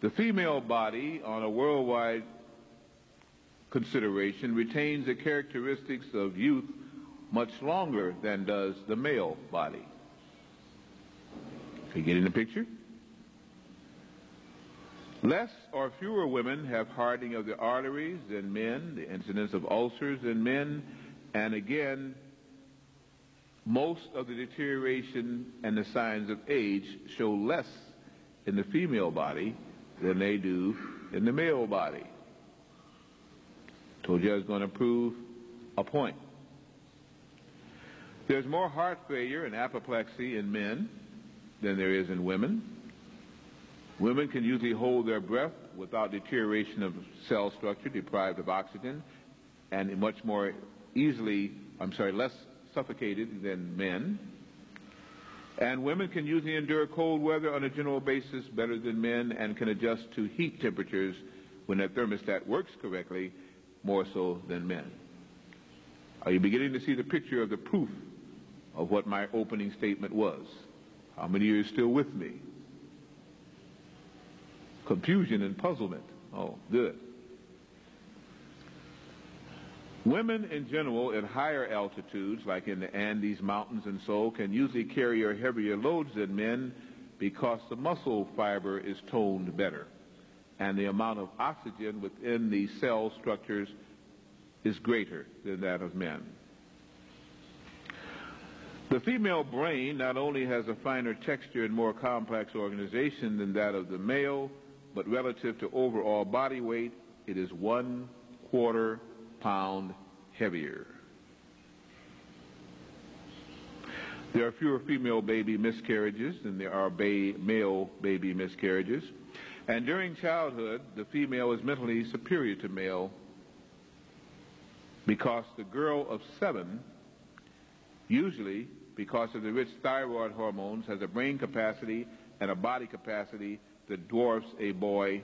The female body, on a worldwide consideration, retains the characteristics of youth much longer than does the male body. Can you get in the picture? Less or fewer women have hardening of the arteries than men, the incidence of ulcers in men, and again, most of the deterioration and the signs of age show less in the female body than they do in the male body. Told you I was going to prove a point. There's more heart failure and apoplexy in men than there is in women. Women can usually hold their breath without deterioration of cell structure deprived of oxygen and much more easily, I'm sorry, less suffocated than men. And women can usually endure cold weather on a general basis better than men and can adjust to heat temperatures when their thermostat works correctly more so than men. Are you beginning to see the picture of the proof of what my opening statement was? How many of you are still with me? Confusion and puzzlement. Oh, good. Women in general at higher altitudes, like in the Andes Mountains and so, can usually carry heavier loads than men because the muscle fiber is toned better and the amount of oxygen within the cell structures is greater than that of men. The female brain not only has a finer texture and more complex organization than that of the male, but relative to overall body weight, it is one quarter pound heavier. There are fewer female baby miscarriages than there are ba male baby miscarriages. And during childhood, the female is mentally superior to male because the girl of seven, usually because of the rich thyroid hormones, has a brain capacity and a body capacity that dwarfs a boy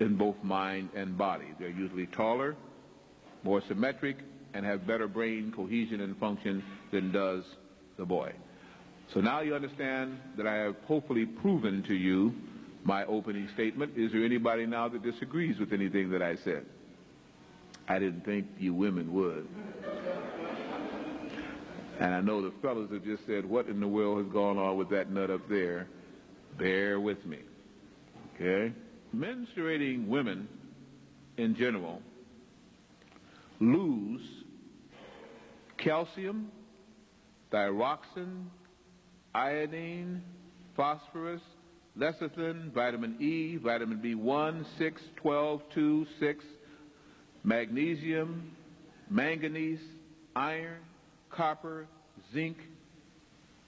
in both mind and body. They're usually taller, more symmetric, and have better brain cohesion and function than does the boy. So now you understand that I have hopefully proven to you my opening statement. Is there anybody now that disagrees with anything that I said? I didn't think you women would. And I know the fellows have just said, what in the world has gone on with that nut up there? Bear with me. Okay? Menstruating women in general lose calcium, thyroxine, iodine, phosphorus, lecithin, vitamin E, vitamin B1, 6, 12, 2, 6, magnesium, manganese, iron, copper, zinc,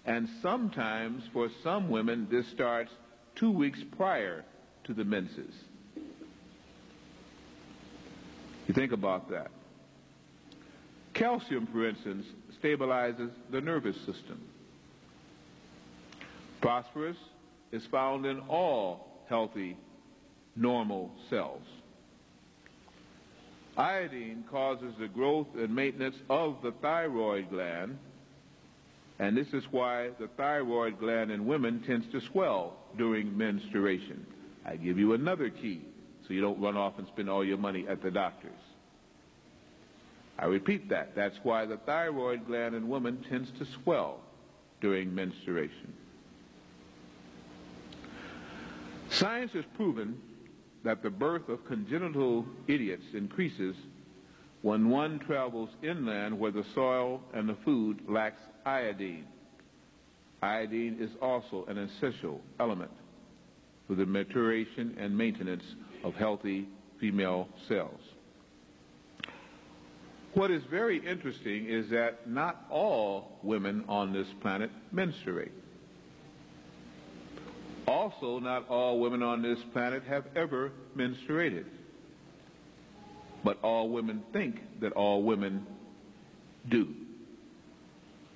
and sometimes for some women this starts two weeks prior to the menses. You think about that. Calcium, for instance, stabilizes the nervous system. Phosphorus is found in all healthy, normal cells. Iodine causes the growth and maintenance of the thyroid gland, and this is why the thyroid gland in women tends to swell during menstruation. I give you another key so you don't run off and spend all your money at the doctor's. I repeat that. That's why the thyroid gland in women tends to swell during menstruation. Science has proven that the birth of congenital idiots increases when one travels inland where the soil and the food lacks iodine. Iodine is also an essential element for the maturation and maintenance of healthy female cells. What is very interesting is that not all women on this planet menstruate. Also, not all women on this planet have ever menstruated. But all women think that all women do.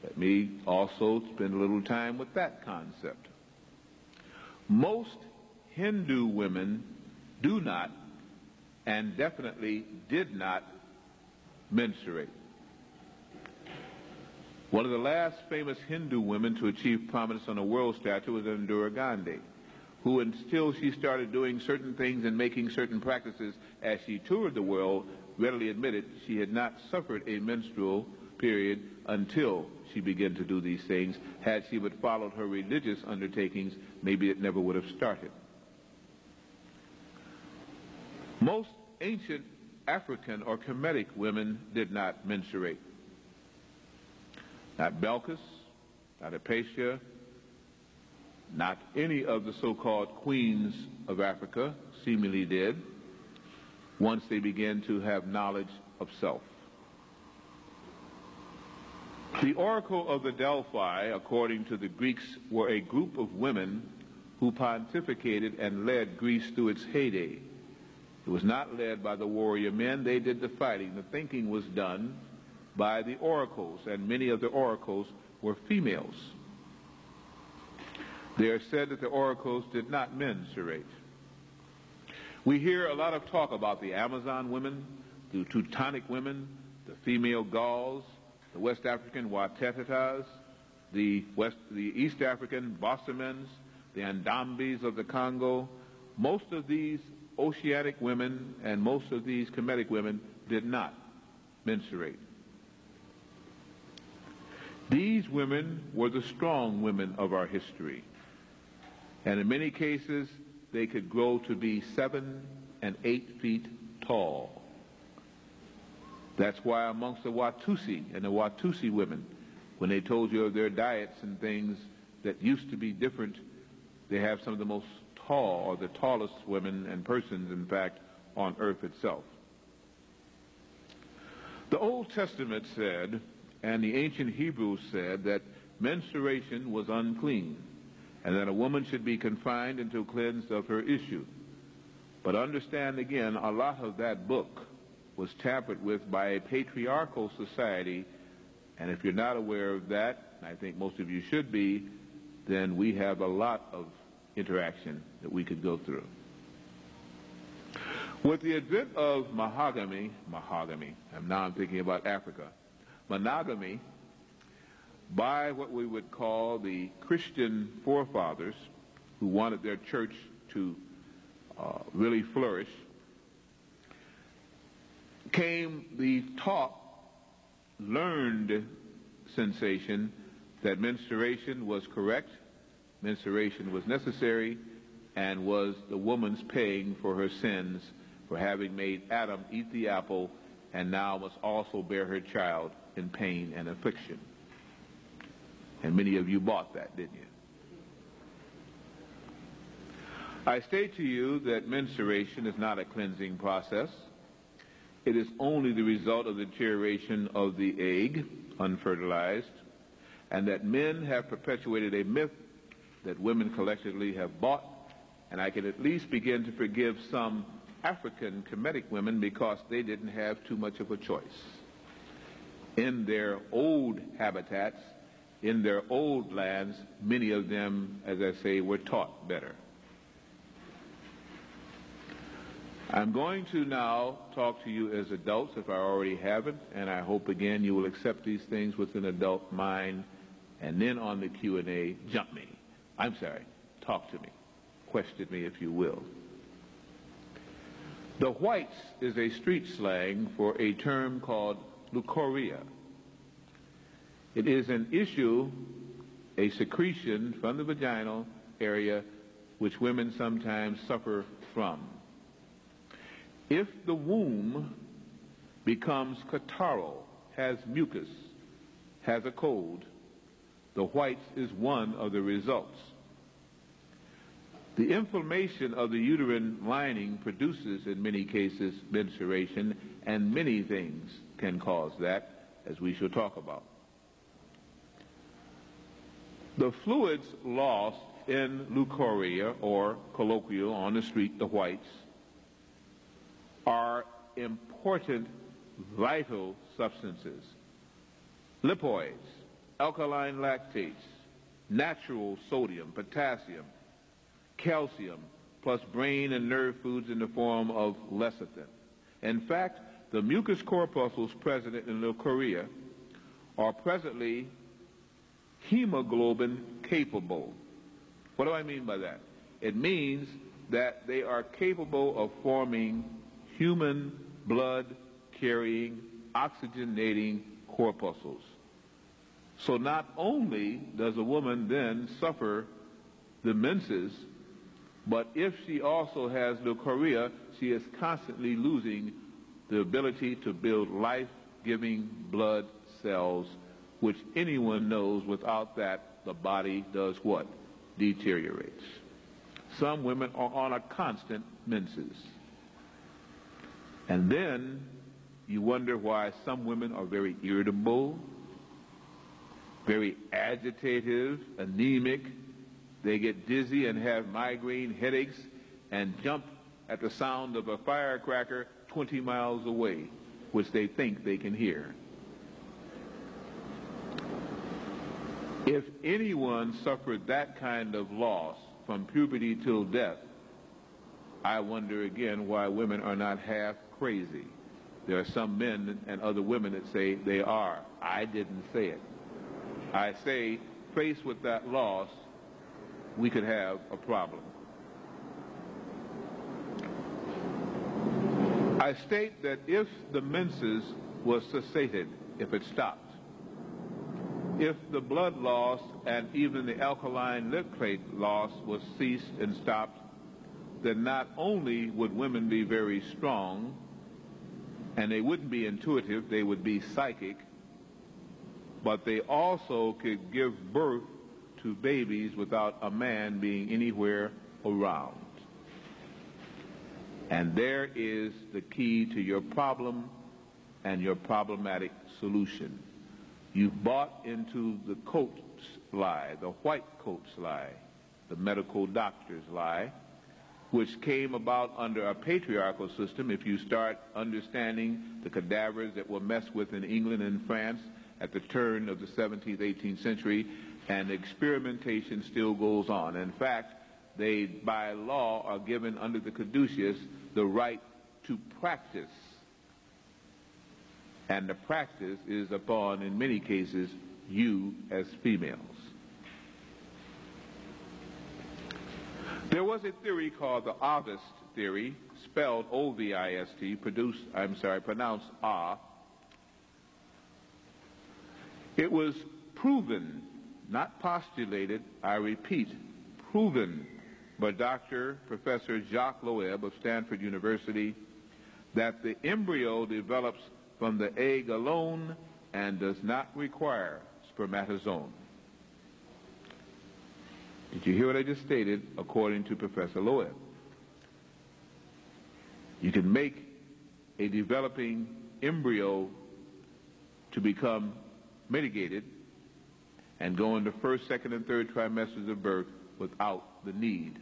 Let me also spend a little time with that concept. Most Hindu women do not and definitely did not menstruate. One of the last famous Hindu women to achieve prominence on a world stage was Indira Gandhi. who until she started doing certain things and making certain practices as she toured the world, readily admitted she had not suffered a menstrual period until she began to do these things. Had she but followed her religious undertakings, maybe it never would have started. Most ancient African or Kemetic women did not menstruate. Not Belkis, not Hypatia, not any of the so-called queens of Africa seemingly did once they began to have knowledge of self. The Oracle of the Delphi, according to the Greeks, were a group of women who pontificated and led Greece through its heyday. It was not led by the warrior men. They did the fighting. The thinking was done by the oracles, and many of the oracles were females. They are said that the oracles did not mensurate. We hear a lot of talk about the Amazon women, the Teutonic women, the female Gauls, the West African Watetas, the, West, the East African Bosomans, the Andambes of the Congo. Most of these oceanic women and most of these Kemetic women did not menstruate. These women were the strong women of our history. And in many cases, they could grow to be seven and eight feet tall. That's why amongst the Watusi and the Watusi women, when they told you of their diets and things that used to be different, they have some of the most tall, or the tallest women and persons, in fact, on earth itself. The Old Testament said, and the ancient Hebrews said, that menstruation was unclean and that a woman should be confined until cleansed of her issue. But understand again, a lot of that book was tampered with by a patriarchal society, and if you're not aware of that, I think most of you should be, then we have a lot of interaction that we could go through. With the advent of mahogamy, mahogamy, and now I'm thinking about Africa, monogamy by what we would call the Christian forefathers who wanted their church to uh, really flourish, came the taught, learned sensation that menstruation was correct, menstruation was necessary, and was the woman's paying for her sins for having made Adam eat the apple and now must also bear her child in pain and affliction. And many of you bought that, didn't you? I state to you that menstruation is not a cleansing process. It is only the result of the deterioration of the egg, unfertilized, and that men have perpetuated a myth that women collectively have bought, and I can at least begin to forgive some African Kemetic women because they didn't have too much of a choice. In their old habitats, in their old lands, many of them, as I say, were taught better. I'm going to now talk to you as adults, if I already haven't, and I hope again you will accept these things with an adult mind, and then on the Q&A, jump me. I'm sorry, talk to me. Question me if you will. The whites is a street slang for a term called leukorrhea. It is an issue, a secretion from the vaginal area which women sometimes suffer from. If the womb becomes catarrhal, has mucus, has a cold, the whites is one of the results. The inflammation of the uterine lining produces, in many cases, menstruation, and many things can cause that, as we shall talk about. The fluids lost in leukorrhea, or colloquial on the street, the whites, are important vital substances. Lipoids, alkaline lactates, natural sodium, potassium, calcium, plus brain and nerve foods in the form of lecithin. In fact, the mucous corpuscles present in leukorrhea are presently hemoglobin capable. What do I mean by that? It means that they are capable of forming human blood carrying, oxygenating corpuscles. So not only does a woman then suffer the menses, but if she also has leukorrhea, she is constantly losing the ability to build life-giving blood cells, which anyone knows without that the body does what? Deteriorates. Some women are on a constant menses. And then you wonder why some women are very irritable, very agitative, anemic. They get dizzy and have migraine headaches and jump at the sound of a firecracker 20 miles away, which they think they can hear. If anyone suffered that kind of loss from puberty till death, I wonder again why women are not half crazy. There are some men and other women that say they are. I didn't say it. I say, faced with that loss, we could have a problem. I state that if the menses was cessated, if it stopped, if the blood loss and even the alkaline leukocyte loss was ceased and stopped, then not only would women be very strong, and they wouldn't be intuitive, they would be psychic, but they also could give birth to babies without a man being anywhere around. And there is the key to your problem and your problematic solution. You've bought into the coats lie, the white coats lie, the medical doctor's lie, which came about under a patriarchal system. If you start understanding the cadavers that were messed with in England and France at the turn of the 17th, 18th century, and experimentation still goes on. In fact, they, by law, are given under the caduceus the right to practice. And the practice is upon, in many cases, you as females. There was a theory called the Ovist theory, spelled O-V-I-S-T, produced, I'm sorry, pronounced Ah. It was proven, not postulated, I repeat, proven by Dr. Professor Jacques Loeb of Stanford University that the embryo develops from the egg alone and does not require spermatozoon. Did you hear what I just stated according to Professor Loeb? You can make a developing embryo to become mitigated and go into first, second, and third trimesters of birth without the need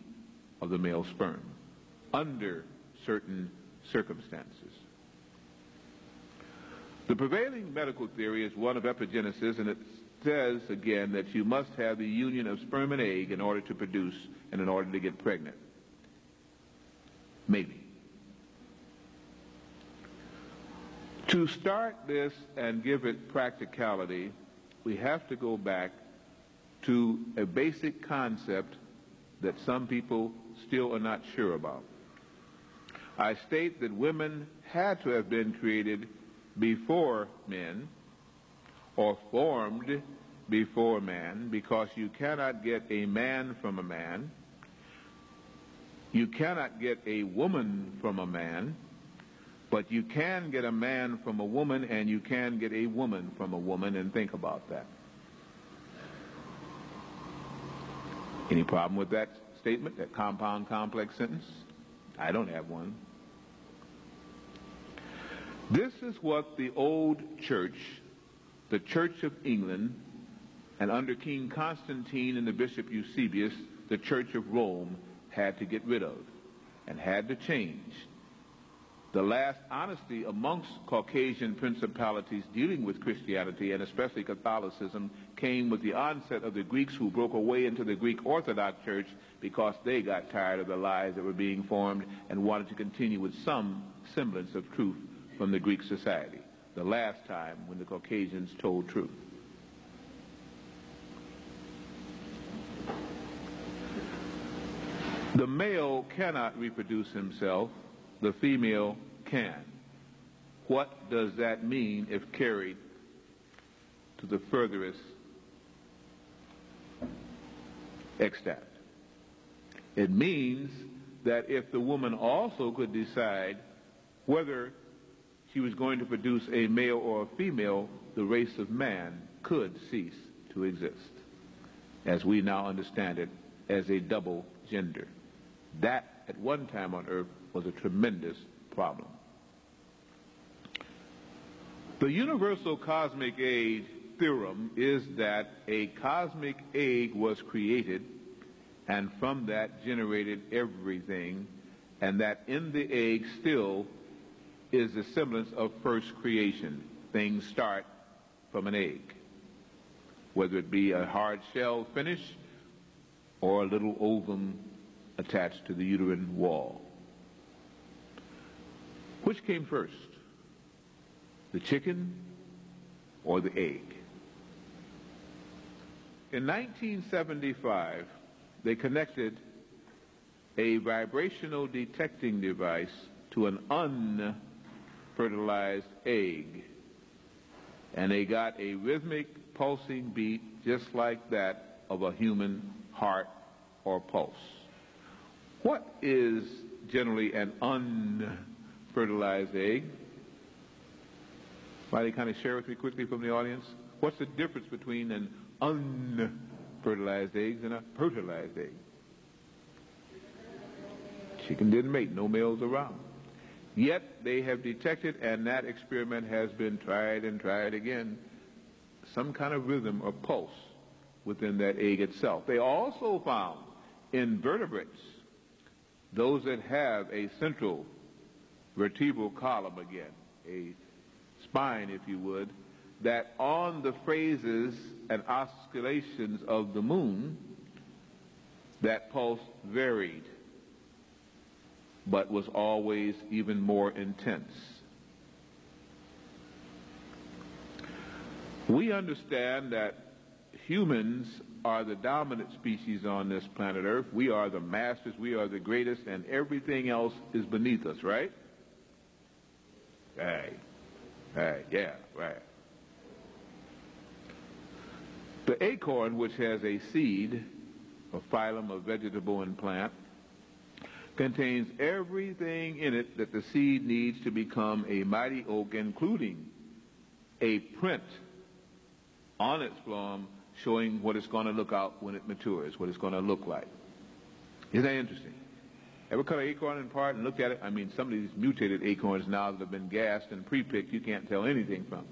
of the male sperm under certain circumstances. The prevailing medical theory is one of epigenesis, and it says again that you must have the union of sperm and egg in order to produce and in order to get pregnant. Maybe. To start this and give it practicality, we have to go back to a basic concept that some people still are not sure about. I state that women had to have been created before men or formed before man because you cannot get a man from a man. You cannot get a woman from a man, but you can get a man from a woman and you can get a woman from a woman and think about that. Any problem with that statement, that compound complex sentence? I don't have one. This is what the old church the Church of England, and under King Constantine and the Bishop Eusebius, the Church of Rome had to get rid of and had to change. The last honesty amongst Caucasian principalities dealing with Christianity and especially Catholicism came with the onset of the Greeks who broke away into the Greek Orthodox Church because they got tired of the lies that were being formed and wanted to continue with some semblance of truth from the Greek society the last time when the Caucasians told truth. The male cannot reproduce himself, the female can. What does that mean if carried to the furthest extent? It means that if the woman also could decide whether she was going to produce a male or a female, the race of man could cease to exist, as we now understand it as a double gender. That, at one time on earth, was a tremendous problem. The universal cosmic age theorem is that a cosmic egg was created and from that generated everything, and that in the egg still is the semblance of first creation. Things start from an egg, whether it be a hard shell finish or a little ovum attached to the uterine wall. Which came first, the chicken or the egg? In 1975, they connected a vibrational detecting device to an unfertilized egg. And they got a rhythmic pulsing beat just like that of a human heart or pulse. What is generally an unfertilized egg? Somebody kind of share with me quickly from the audience? What's the difference between an unfertilized egg and a fertilized egg. Chicken didn't mate, no males around. Yet they have detected, and that experiment has been tried and tried again, some kind of rhythm or pulse within that egg itself. They also found in vertebrates, those that have a central vertebral column again, a spine, if you would, that on the phases and oscillations of the moon, that pulse varied, but was always even more intense. We understand that humans are the dominant species on this planet Earth. We are the masters, we are the greatest, and everything else is beneath us, right? Right. Right, yeah, right. The acorn, which has a seed, a phylum of vegetable and plant, contains everything in it that the seed needs to become a mighty oak, including a print on its phloem showing what it's going to look out when it matures, what it's going to look like. Isn't that interesting? Ever cut an acorn in part and looked at it? I mean, some of these mutated acorns now that have been gassed and pre-picked, you can't tell anything from.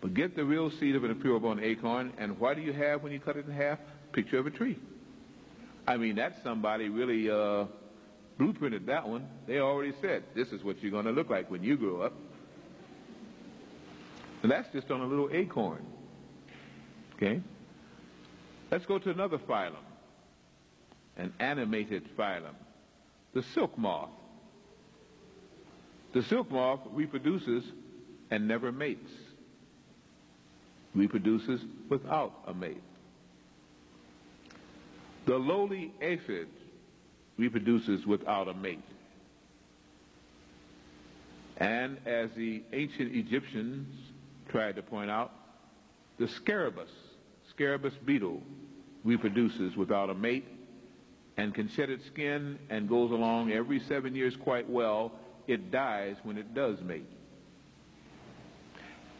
But get the real seed of an bone acorn, and what do you have when you cut it in half? Picture of a tree. I mean, that's somebody really uh, blueprinted that one. They already said, this is what you're going to look like when you grow up. And that's just on a little acorn. Okay? Let's go to another phylum, an animated phylum, the silk moth. The silk moth reproduces and never mates reproduces without a mate. The lowly aphid reproduces without a mate. And as the ancient Egyptians tried to point out, the scarabus, scarabus beetle, reproduces without a mate and can shed its skin and goes along every seven years quite well. It dies when it does mate.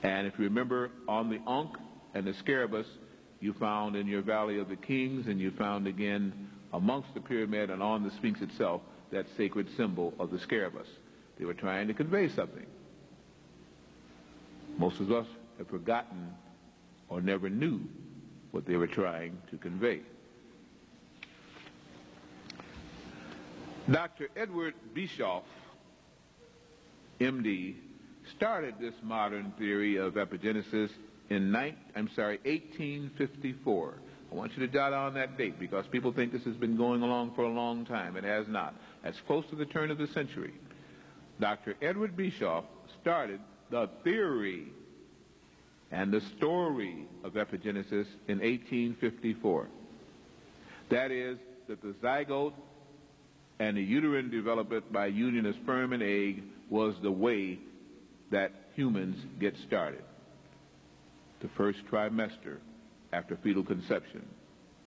And if you remember on the Ankh and the Scarabaeus, you found in your Valley of the Kings, and you found again amongst the pyramid and on the Sphinx itself that sacred symbol of the Scarabaeus. They were trying to convey something. Most of us have forgotten or never knew what they were trying to convey. Dr. Edward Bischoff, MD, started this modern theory of epigenesis in I'm sorry, 1854. I want you to jot on that date because people think this has been going along for a long time. It has not. That's close to the turn of the century. Dr. Edward Bischoff started the theory and the story of epigenesis in 1854. That is, that the zygote and the uterine development by union of sperm and egg was the way that humans get started. The first trimester after fetal conception.